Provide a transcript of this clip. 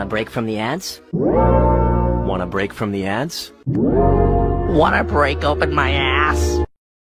Want a break from the ads? Want a break from the ads? Want to break open my ass?